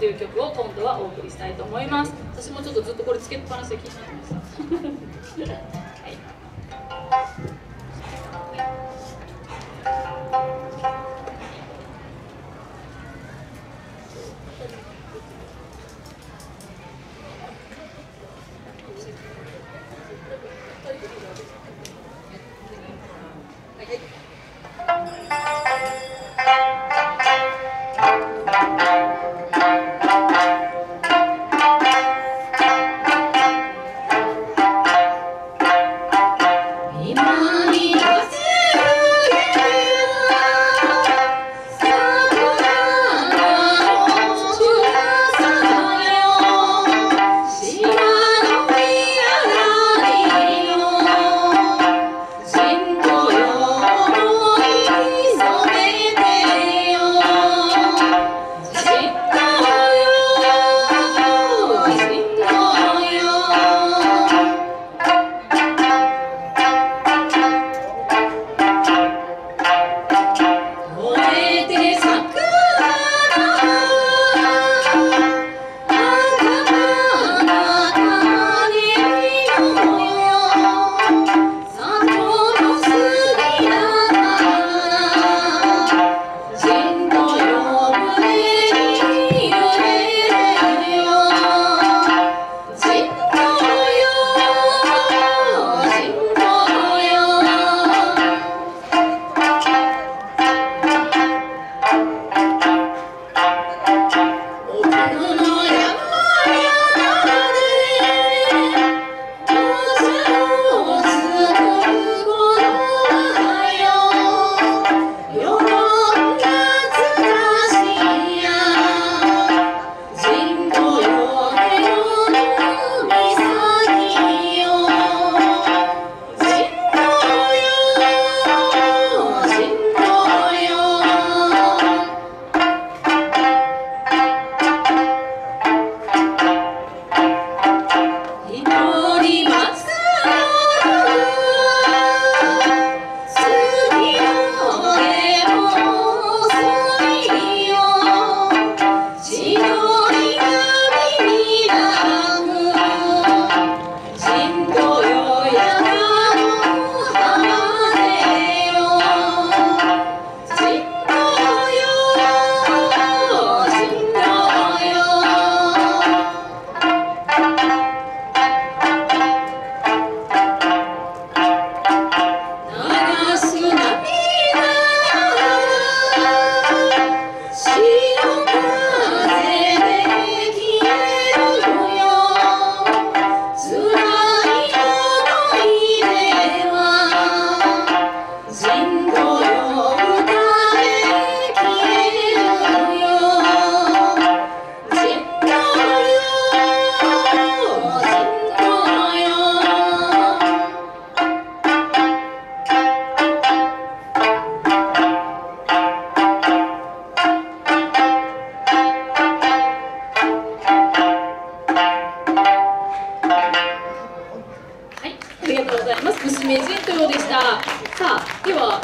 という曲を今度はお送りしたいと思います。私もちょっとずっとこれつけっぱなしで聴いてました虫目ト頭でした。さあでは